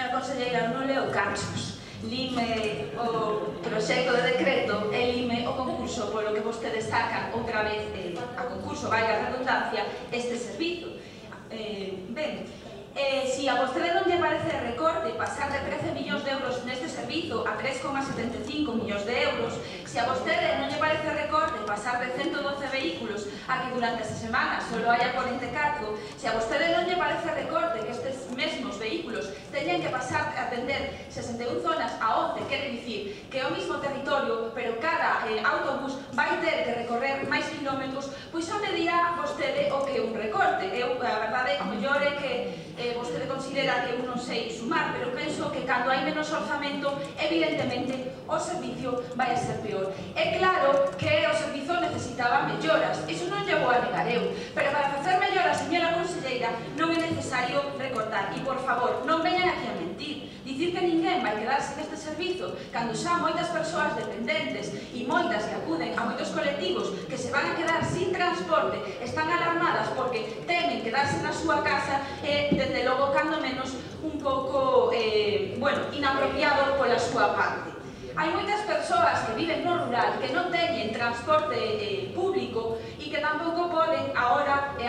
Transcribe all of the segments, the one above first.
señora conselleira non leo canchos lime o proxecto de decreto e lime o concurso polo que vostedes sacan outra vez eh, a concurso, vai a redundancia, este servizo. Eh, ben, eh, si a vostede non lle parece recorte pasar de 13 millóns de euros neste servizo a 3,75 millóns de euros, se a vostede non lle parece recorte pasar de 112 vehículos a que durante esta semana solo haya 44, se a vostede non lle parece recorte que este 61 zonas a 11, quer dicir que é o mismo territorio, pero cada eh, autobús vai ter que recorrer máis kilómetros, pois xa me dirá vostede o que é un recorte. Eu, a verdade, a mellor é que eh, vostede considera que eu non sei sumar, pero penso que cando hai menos orzamento, evidentemente, o servicio vai a ser peor. É claro que o servizo necesitaba melloras, iso non llevo a negar eu, pero para non é necesario recortar. E, por favor, non veñan aquí a mentir. Dicir que ninguén vai quedarse neste servizo cando xa moitas persoas dependentes e moitas que acuden a moitos colectivos que se van a quedar sin transporte están alarmadas porque temen quedarse na súa casa e, dende logo, cando menos, un pouco, eh, bueno, inapropiado pola súa parte. Hai moitas persoas que viven no rural que non teñen transporte eh, público e que tampouco poden ahora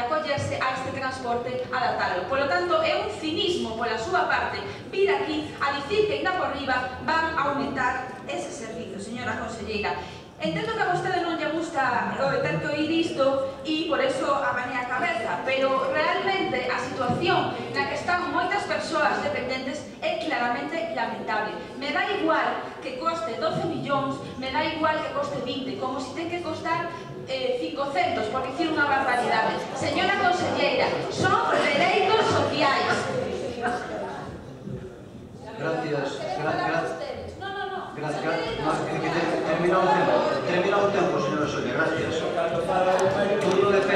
acollerse a este transporte adaptado. Polo tanto, é un cinismo pola súa parte vir aquí a dicir que ainda por riba van a aumentar ese servizo, señora conselleira. Entendo que a vostede non lle gusta o ter que oír isto e por eso abanea a cabeza, pero realmente a situación na que están moitas persoas dependentes é claramente lamentable. Me dá igual que coste 12 millóns, me dá igual que coste 20, como se si ten que costar eh, 500, por dicir unha barbaridade Señora conselleira, son dereitos sociais. Gracias. Gra gra No, no, no. gracias. No, que, que terminado o tempo. Terminado o tempo,